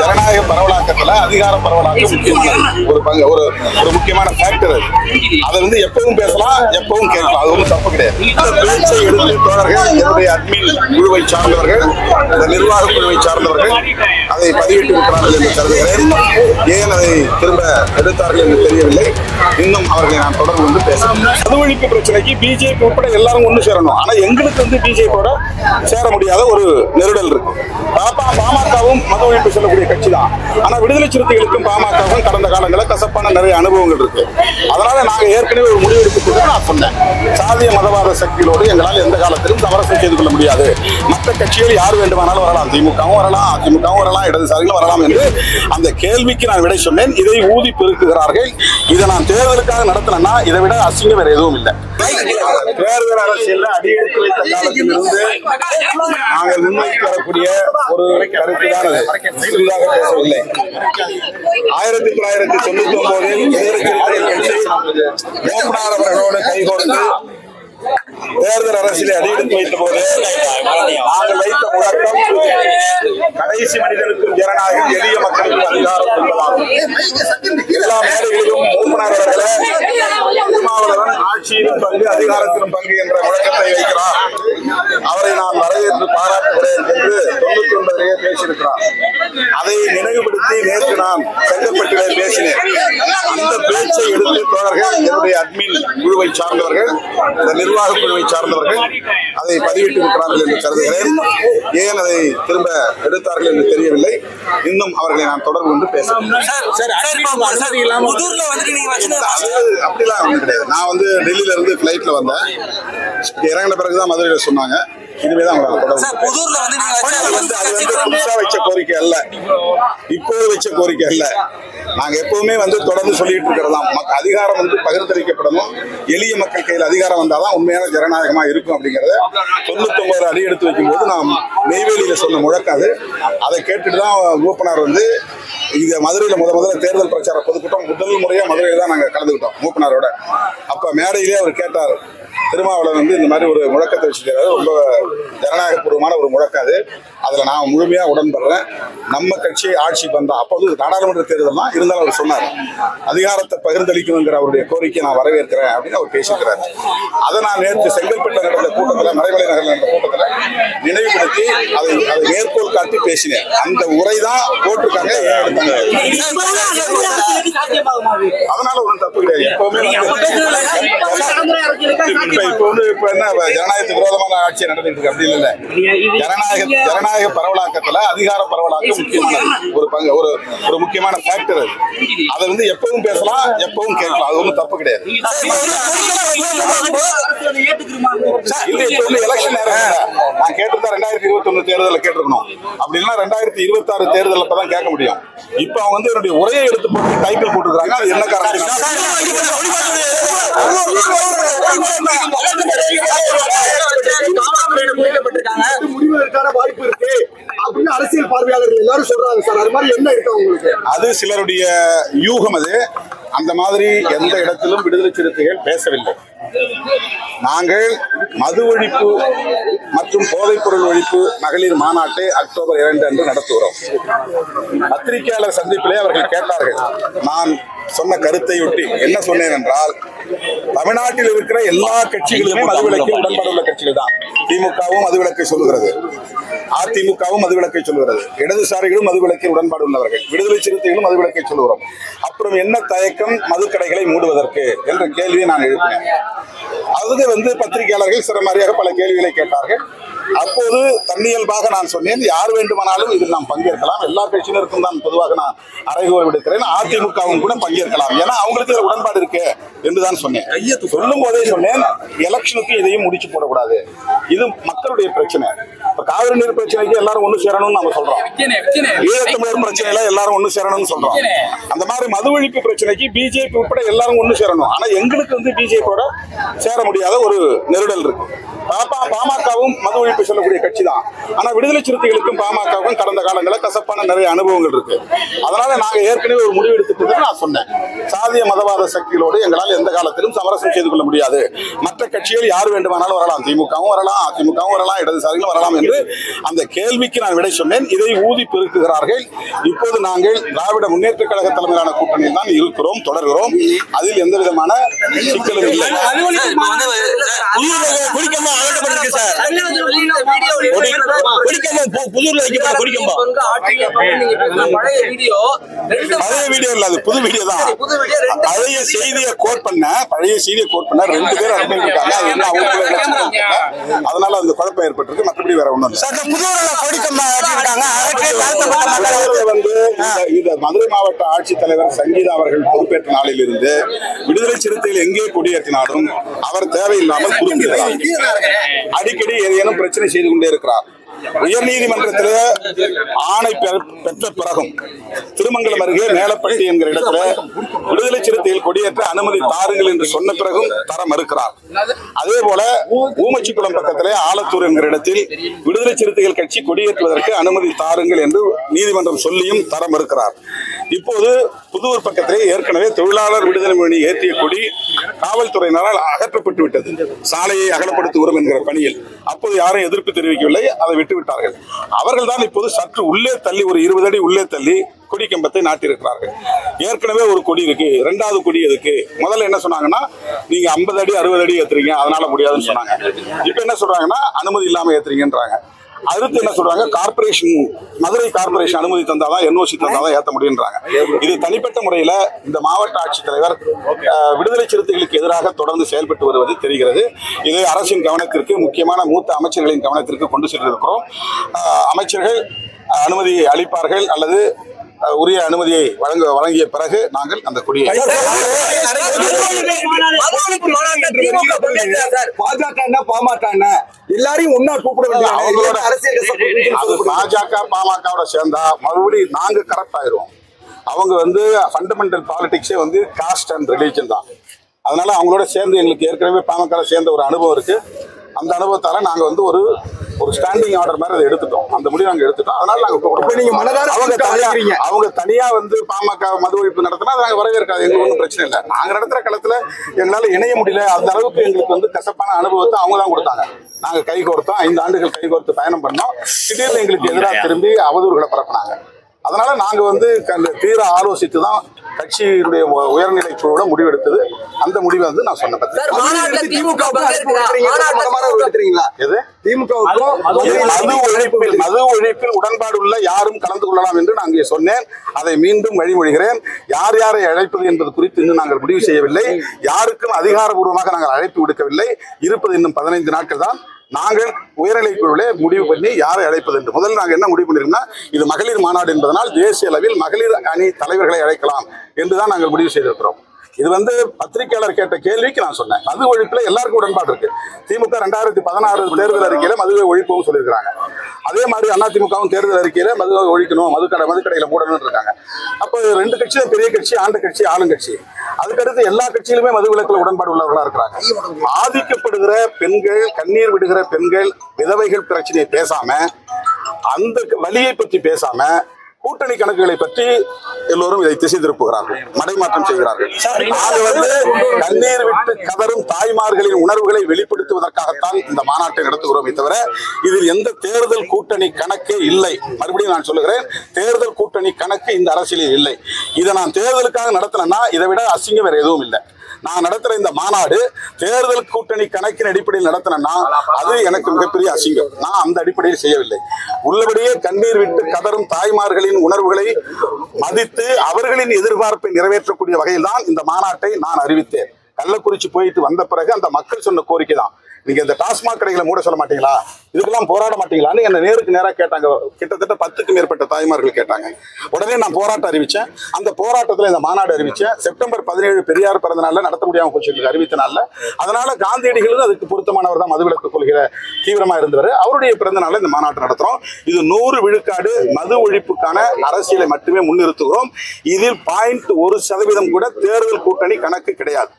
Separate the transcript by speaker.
Speaker 1: ஜனநாயக பரவலாக்கத்துல அதிகார பரவலாக்கம் முக்கியமான ஒரு பங்கு ஒரு ஒரு முக்கியமான ஃபேக்டர் அது. அதை வந்து எப்பவும் பேசலாம் எப்பவும் கேட்கலாம். அது ஒன்றும் தப்பு கிடையாது. தோழர்கள் என்னுடைய அட்மின் குழுவை சார்ந்தவர்கள் இந்த நிர்வாக குழுவை சார்ந்தவர்கள் அதை பதிவிட்டு இருக்கிறார்கள் என்று கருதுகிறேன். ஏன் அதை திரும்ப எடுத்தார்கள் என்று தெரியவில்லை. இன்னும் அவர்களை நான் தொடர்பு கொண்டு பேசுகிறேன். மது பிரச்சனைக்கு பிஜேபி உட்பட எல்லாரும் ஒன்று சேரணும். ஆனா எங்களுக்கு வந்து பிஜேபியோட சேர முடியாத ஒரு நெருடல் இருக்கு. பாப்பா பாமகவும் மது ஒழிப்பு சொல்லக்கூடிய கட்சி தான் ஆனா விடுதலை சிறுத்தைகளுக்கும் பாமகவும் கடந்த காலங்களில் கசப்பான நிறைய அனுபவங்கள் இருக்கு. அதனால நாங்க ஏற்கனவே ஒரு முடிவு எடுத்துக்கொண்டு நான் சொன்னேன். சாதிய மதவாத சக்திகளோடு எங்களால் எந்த காலத்திலும் சமரசம் செய்து கொள்ள முடியாது. மற்ற கட்சிகள் யார் வேண்டுமானாலும் வரலாம். திமுகவும் வரலாம் அதிமுகவும் வரலாம் இடதுசாரிகளும் வரலாம் என்று அந்த கேள்விக்கு நான் விடை சொன்னேன். இதை ஊதி பெருக்குகிறார்கள். இதை நான் தேர்தலுக்காக நடத்தினா இதை விட அசிங்கம் வேற எதுவும் இல்லை. தேர்தல் அரசியல் அடியெடுத்து வைத்த காலத்திலிருந்து நாங்கள் முன்வைத்து வரக்கூடிய ஒரு கருத்து தான் அது பேசவில்லை ஆயிரத்தி தொள்ளாயிரத்தி தொண்ணூத்தி ஒன்பதில் விடுதலை சிறுத்தைகள் அவர்களோடு கைகோர்த்து தேர்தல் அரசியலை அடியெடுத்து வைத்த போது நாங்கள் வைத்த முழக்கம் கடைசி மனிதனுக்கும் ஜனநாயகம் எளிய மக்களுக்கும் அதிகாரம் எல்லா மேடைகளிலும் மூப்பனார் அவர்களே ஆட்சியிலும் பங்கு அதிகாரத்திலும் பங்கு என்ற முழக்கத்தை வைக்கிறார் அவரை நான் வரவேற்று பாராட்டுகிறேன் என்று தொண்ணூத்தி ஒன்பதிலேயே பேசியிருக்கிறார் அதை நினைவுபடுத்தி நேற்று நான் செங்கப்பட்டிலே பேசினேன் அந்த பேச்சை எடுத்து தோழர்கள் என்னுடைய அட்மின் குழுவை சார்ந்தவர்கள் இந்த நிர்வாக குழுவை சார்ந்தவர்கள் அதை பதிவிட்டு இருக்கிறார்கள் என்று கருதுகிறேன் ஏன் அதை திரும்ப எடுத்தார்கள் என்று தெரியவில்லை இன்னும் அவர்களை நான் தொடர்பு கொண்டு பேசுகிறேன் அப்படிலாம் ஒன்றும் கிடையாது நான் வந்து டெல்லியில இருந்து ஃபிளைட்ல வந்தேன் இறங்கின பிறகுதான் மதுரையில சொன்னாங்க. இனிமே தான் அது வந்து புதுசா வச்ச கோரிக்கை அல்ல. இப்போது வச்ச கோரிக்கை அல்ல. நாங்க எப்பவுமே வந்து தொடர்ந்து சொல்லிட்டு இருக்கிறதாம் அதிகாரம் வந்து பகிர்ந்தளிக்கப்படணும். எளிய மக்கள் கையில் அதிகாரம் வந்தாதான் உண்மையான ஜனநாயகமா இருக்கும் அப்படிங்கறத தொண்ணூத்தி ஒன்பது அடி எடுத்து வைக்கும்போது நான் நெய்வேலியில சொன்ன முழக்கம் அது. அதை கேட்டுட்டு தான் மூப்பனார் வந்து இந்த மதுரையில் முத முதல்ல தேர்தல் பிரச்சார பொதுக்கூட்டம் முதல் முறையாக மதுரையில் தான் நாங்கள் கலந்துக்கிட்டோம் மூப்பனாரோட. அப்போ மேடையிலே அவர் கேட்டார் திருமாவளவன் வந்து இந்த மாதிரி ஒரு முழக்கத்தை வச்சுக்கிறாரு ரொம்ப ஜனநாயகபூர்வமான ஒரு முழக்கம் அது. அதுல நான் முழுமையா உடன்படுறேன். நம்ம கட்சி ஆட்சி வந்தா அப்போது நாடாளுமன்ற தேர்தல் தான் இருந்தாலும் அவர் சொன்னார். அதிகாரத்தை பகிர்ந்தளிக்கணுங்கிற அவருடைய கோரிக்கை நான் வரவேற்கிறேன் அப்படின்னு அவர் பேசியிருக்கிறார். அதை நான் நேற்று செங்கல்பட்டு நடந்த கூட்டத்தில் மறைமலை நகரில் நடந்த கூட்டத்தில் நினைவுபடுத்தி அதை அதை மேற்கோள் காட்டி பேசினேன். அந்த உரை தான் போட்டிருக்காங்க ஏன் எடுத்தாங்க? அதனால ஒன்றும் தப்பு கிடையாது. எப்பவுமே இப்ப வந்து இப்ப என்ன ஜனநாயகத்துக்கு விரோதமான ஆட்சி நடந்துட்டு இருக்கு. அப்படி இல்ல ஜனநாயக ஜனநாயக பரவலாக்கத்துல அதிகார பரவலாக்கம் முக்கியமான ஒரு பங்கு ஒரு ஒரு முக்கியமான ஃபேக்டர் அது அதை வந்து எப்பவும் பேசலாம் எப்பவும் கேட்கலாம் அது ஒன்றும் தப்பு கிடையாது இல்ல இப்ப வந்து எலெக்ஷன் நேரம். நான் கேட்டிருந்தா ரெண்டாயிரத்தி இருபத்தி ஒண்ணு தேர்தலில் கேட்டிருக்கணும் அப்படி இல்லைன்னா ரெண்டாயிரத்தி இருபத்தி ஆறு தேர்தலில் தான் கேட்க முடியும் இப்ப அவங்க வந்து என்னுடைய உரையை எடுத்து போட்டு டைட்டில் போட்டுருக்காங்க அது என்ன காரணம்
Speaker 2: வாய்ப்பு இருக்கு அப்படின்னு அரசியல் பார்வையாளர்கள் எல்லாரும் சொல்றாங்க சார். அது மாதிரி என்ன இருக்கு உங்களுக்கு?
Speaker 1: அது சிலருடைய யூகம் அது. அந்த மாதிரி எந்த இடத்திலும் விடுதலை சிறுத்தைகள் பேசவில்லை. நாங்கள் மது ஒழிப்பு மற்றும் போதைப்பொருள் ஒழிப்பு மகளிர் மாநாட்டை அக்டோபர் இரண்டு அன்று நடத்துகிறோம். பத்திரிகையாளர் சந்திப்பிலே அவர்கள் கேட்டார்கள் நான் சொன்ன கருத்தையொட்டி என்ன சொன்னேன் என்றால் தமிழ்நாட்டில் இருக்கிற எல்லா கட்சிகளுமே மதுவிலக்கில் உடன்பாடுள்ள கட்சிகள் தான். திமுகவும் மதுவிலக்கை சொல்லுகிறது. அதிமுகவும் மதுவிலக்கை சொல்லுகிறது. இடதுசாரிகளும் மதுவிலக்கில் உடன்பாடு உள்ளவர்கள் விடுதலை சிறுத்தைகளும் மதுவிலக்கை சொல்லுகிறோம். அப்புறம் என்ன தயக்கம்? மதுக்கடைகளை மூடுவதற்கு என்ற கேள்வியை நான் எழுப்பினேன். அது வந்து பத்திரிகையாளர்கள் சிறமாரியாக பல கேள்விகளை கேட்டார்கள். அப்போது தன்னியல்பாக நான் சொன்னேன் யார் வேண்டுமானாலும் இதில் நாம் பங்கேற்கலாம். எல்லா கட்சியினருக்கும் தான் பொதுவாக நான் அறைகோல் விடுக்கிறேன். அதிமுகவும் கூட பங்கேற்கலாம். ஏன்னா அவங்களுக்கு உடன்பாடு இருக்கு என்றுதான் சொன்னேன். சொல்லும் போதே சொன்னேன் எலெக்ஷனுக்கு இதையும் முடிச்சு போடக்கூடாது. இது மக்களுடைய பிரச்சனை. இப்ப காவிரி நீர் பிரச்சனைக்கு எல்லாரும் ஒண்ணு சேரணும்னு நம்ம சொல்றோம். ஈழத்தமிழர் பிரச்சனையில எல்லாரும் ஒண்ணு சேரணும்னு சொல்றோம். அந்த மாதிரி மது ஒழிப்பு பிரச்சனைக்கு பிஜேபி உட்பட எல்லாரும் ஒண்ணு சேரணும். ஆனா எங்களுக்கு வந்து பிஜேபியோட சேர முடியாத ஒரு நெருடல் இருக்கு. பாமகவும் மது ஒழிப்பு சொல்லக்கூடிய கட்சி தான். ஆனா விடுதலை சிறுத்தைகளுக்கும் பாமகவுக்கும் கடந்த காலங்களில் கசப்பான நிறைய அனுபவங்கள் இருக்கு. அதனால நாங்க ஏற்கனவே ஒரு முடிவு எடுத்துட்டு நான் சொன்னேன். சாதிய மதவாத சக்திகளோடு எங்களால் எந்த காலத்திலும் சமரசம் செய்து கொள்ள முடியாது மற்ற கட்சிகள் யார் வேண்டுமானாலும் வரலாம் திமுகவும் வரலாம் அதிமுகவும் வரலாம் இடதுசாரிகளும் வரலாம் என்று அந்த கேள்விக்கு நான் விடை சொன்னேன் இதை ஊதி பெருக்குகிறார்கள் இப்போது நாங்கள் திராவிட முன்னேற்ற கழக தலைமையிலான கூட்டணியில் தான் இருக்கிறோம் தொடர்கிறோம் அதில் எந்த விதமான சிக்கலும் இல்லை
Speaker 3: புதூர்ல
Speaker 4: நீங்க பேசுன பழைய வீடியோ. ரெண்டு
Speaker 1: பழைய வீடியோ இல்ல அது புது வீடியோ தான்.
Speaker 4: புது வீடியோ ரெண்டு
Speaker 1: பழைய செய்தியை கோட் பண்ண பழைய செய்தியை கோட் பண்ண ரெண்டு பேர் அட்மிட் இருக்காங்க. அது என்ன தெரியல. அதனால அந்த குழப்பம் ஏற்பட்டிருக்கு. மற்றபடி வேற மதுரையில வந்து இந்த- இந்த மதுரை மாவட்ட ஆட்சித்தலைவர் சங்கீதா அவர்கள் பொறுப்பேற்ற நாளில் இருந்து விடுதலை சிறுத்தைகள் எங்கே கொடியேற்றினாலும் அவர் தேவையில்லாமல் குறுக்கிறார் அடிக்கடி ஏதேனும் பிரச்சனை செய்து கொண்டே இருக்கிறார். உயர் நீதிமன்றத்தில் ஆணை பெற்ற பிறகும் திருமங்கலம் அருகே மேலப்பட்டி என்கிற இடத்துல விடுதலை சிறுத்தைகள் கொடியேற்ற அனுமதி தாருங்கள் என்று சொன்ன பிறகும் தர மறுக்கிறார். அதே போல ஊமச்சிக்குளம் பக்கத்திலே ஆலத்தூர் என்கிற இடத்தில் விடுதலை சிறுத்தைகள் கட்சி கொடியேற்றுவதற்கு அனுமதி தாருங்கள் என்று நீதிமன்றம் சொல்லியும் தர மறுக்கிறார். இப்போது புதூர் பக்கத்திலே ஏற்கனவே தொழிலாளர் விடுதலை மணி ஏற்றிய கொடி காவல்துறையினரால் அகற்றப்பட்டு விட்டது. சாலையை அகலப்படுத்துகிறோம் என்கிற பணியில். அப்போது யாரும் எதிர்ப்பு தெரிவிக்கவில்லை அதை விட்டுவிட்டார்கள். அவர்கள் தான் இப்போது சற்று உள்ளே தள்ளி ஒரு இருபது அடி உள்ளே தள்ளி கொடி கம்பத்தை நாட்டியிருக்கிறார்கள். ஏற்கனவே ஒரு கொடி இருக்கு ரெண்டாவது கொடி இருக்கு முதல்ல என்ன சொன்னாங்கன்னா நீங்க ஐம்பது அடி அறுபது அடி ஏத்துறீங்க அதனால முடியாதுன்னு சொன்னாங்க. இப்ப என்ன சொல்றாங்கன்னா அனுமதி இல்லாம ஏத்துறீங்கன்றாங்க. அடுத்து என்ன சொல்றாங்க கார்பரேஷன் மதுரை கார்பரேஷன் அனுமதி தந்தாதான் என்ஓசி தந்தாதான் ஏத்த முடியுன்றாங்க இது தனிப்பட்ட முறையில இந்த மாவட்ட ஆட்சித்தலைவர் விடுதலை சிறுத்தைகளுக்கு எதிராக தொடர்ந்து செயல்பட்டு வருவது தெரிகிறது இது அரசின் கவனத்திற்கு முக்கியமான மூத்த அமைச்சர்களின் கவனத்திற்கு கொண்டு சென்றிருக்கிறோம் அமைச்சர்கள் அனுமதியை அளிப்பார்கள் அல்லது உரிய அனுமதியை வழங்க வழங்கிய பிறகு நாங்கள் அந்த கொடியை
Speaker 2: பாஜக என்ன பாமக என்ன எல்லாரையும் ஒன்னா கூப்பிட வேண்டிய
Speaker 1: அவங்களோட
Speaker 2: அரசியல்
Speaker 1: பாஜக பாமகவோட சேர்ந்தா மறுபடியும் நாங்க கரெக்ட் ஆயிருவோம். அவங்க வந்து ஃபண்டமெண்டல் பாலிடிக்ஸே வந்து காஸ்ட் அண்ட் ரிலீஜன் தான். அதனால அவங்களோட சேர்ந்து எங்களுக்கு ஏற்கனவே பாமக சேர்ந்த ஒரு அனுபவம் இருக்கு. அந்த அனுபவத்தால நாங்க வந்து ஒரு ஒரு ஸ்டாண்டிங் ஆர்டர் மாதிரி அதை எடுத்துட்டோம். அந்த முடிவு நாங்க எடுத்துட்டோம். அதனால நாங்க
Speaker 2: நீங்க மனதார
Speaker 1: அவங்க தனியா. அவங்க தனியா வந்து பாமக மது ஒழிப்பு நடத்தினா அதை நாங்க வரவேற்காது. எங்களுக்கு ஒன்றும் பிரச்சனை இல்லை. நாங்க நடத்துற களத்துல எங்களால இணைய முடியல. அந்த அளவுக்கு எங்களுக்கு வந்து கசப்பான அனுபவத்தை அவங்க தான் கொடுத்தாங்க. நாங்க கை கோர்த்தோம். ஐந்து ஆண்டுகள் கை கோர்த்து பயணம் பண்ணோம். திடீர்னு எங்களுக்கு எதிராக திரும்பி அவதூறுகளை பரப்புனாங்க. அதனால நாங்க வந்து க- தீர ஆலோசித்து தான் கட்சியினுடைய உயர்நிலை குழுவோட முடிவெடுத்தது. அந்த முடிவை வந்து நான் சொன்ன பத்தி
Speaker 4: சார் மாநாட்டுல திமுக
Speaker 2: அழைப்பு
Speaker 4: பங்கேற்கிறா
Speaker 2: விடுறீங்க, மனமார விடுறீங்களா
Speaker 1: எது?
Speaker 2: திமுகவுக்கும்
Speaker 1: இது மது ஒழிப்பில் உடன்பாடு உள்ள யாரும் கலந்து கொள்ளலாம் என்று நான் இங்கே சொன்னேன். அதை மீண்டும் வழிமொழிகிறேன். யார் யாரை அழைப்பது என்பது குறித்து இன்னும் நாங்கள் முடிவு செய்யவில்லை. யாருக்கும் அதிகாரபூர்வமாக நாங்கள் அழைப்பு விடுக்கவில்லை. இருப்பது இன்னும் பதினைந்து நாட்கள் தான். நாங்கள் உயர்நிலை குழுவிலே முடிவு பண்ணி யாரை அழைப்பது என்று. முதல்ல நாங்கள் என்ன முடிவு பண்ணிருக்கோம்னா இது மகளிர் மாநாடு என்பதனால் தேசிய அளவில் மகளிர் அணி தலைவர்களை அழைக்கலாம் என்றுதான் நாங்கள் முடிவு செய்திருக்கிறோம். இது வந்து பத்திரிகையாளர் கேட்ட கேள்விக்கு நான் சொன்னேன். மது ஒழிப்புல எல்லாருக்கும் உடன்பாடு இருக்கு. திமுக ரெண்டாயிரத்தி பதினாறு தேர்தல் அறிக்கையில மதுவை ஒழிப்பும் சொல்லியிருக்காங்க அதே மாதிரி அதிமுகவும் தேர்தல் அறிக்கையில மதுவை ஒழிக்கணும் மதுக்கடை மதுக்கடையில மூடணும்னு இருக்காங்க. அப்போ ரெண்டு கட்சியும் பெரிய கட்சி ஆண்ட கட்சி ஆளுங்கட்சி அதுக்கடுத்து எல்லா கட்சியிலுமே மது விலக்கில் உடன்பாடு உள்ளவர்களா இருக்கிறாங்க. பாதிக்கப்படுகிற பெண்கள் கண்ணீர் விடுகிற பெண்கள் விதவைகள் பிரச்சனையை பேசாம அந்த வழியை பற்றி பேசாம கூட்டணி கணக்குகளை பற்றி எல்லோரும் இதை திசை திருப்புகிறார்கள் மடைமாற்றம் செய்கிறார்கள். அது வந்து கண்ணீர் விட்டு கதரும் தாய்மார்களின் உணர்வுகளை வெளிப்படுத்துவதற்காகத்தான் இந்த மாநாட்டை நடத்துகிறோமே தவிர இதில் எந்த தேர்தல் கூட்டணி கணக்கே இல்லை. மறுபடியும் நான் சொல்லுகிறேன் தேர்தல் கூட்டணி கணக்கு இந்த அரசியலில் இல்லை. இதை நான் தேர்தலுக்காக நடத்தினேன்னா இதை விட அசிங்கம் வேற எதுவும் இல்லை. நான் நடத்துற இந்த மாநாடு தேர்தல் கூட்டணி கணக்கின் அடிப்படையில் நடத்தினா அது எனக்கு மிகப்பெரிய அசிங்கம். நான் அந்த அடிப்படையில் செய்யவில்லை. உள்ளபடியே கண்ணீர் விட்டு கதரும் தாய்மார்களின் உணர்வுகளை மதித்து அவர்களின் எதிர்பார்ப்பை நிறைவேற்றக்கூடிய வகையில் தான் இந்த மாநாட்டை நான் அறிவித்தேன். கள்ளக்குறிச்சி போயிட்டு வந்த பிறகு அந்த மக்கள் சொன்ன கோரிக்கை தான் நீங்க இந்த டாஸ்மாக் கடைகளை மூட சொல்ல மாட்டீங்களா? இதுக்கெல்லாம் போராட மாட்டீங்களான்னு என்ன நேருக்கு நேரா கேட்டாங்க. கிட்டத்தட்ட பத்துக்கு மேற்பட்ட தாய்மார்கள் கேட்டாங்க. உடனே நான் போராட்டம் அறிவிச்சேன். அந்த போராட்டத்துல இந்த மாநாடு அறிவிச்சேன். செப்டம்பர் பதினேழு பெரியார் பிறந்த நாளில் நடத்த முடியாமல் போச்சு. அறிவித்த நாளில். அதனால காந்தியடிகளும் அதுக்கு பொருத்தமானவர் தான் மதுவிலக்கு கொள்கிற தீவிரமா இருந்தவர். அவருடைய பிறந்த நாளில் இந்த மாநாட்டு நடத்துறோம். இது நூறு விழுக்காடு மது ஒழிப்புக்கான அரசியலை மட்டுமே முன்னிறுத்துகிறோம். இதில் பாயிண்ட் ஒரு சதவீதம் கூட தேர்தல் கூட்டணி கணக்கு கிடையாது.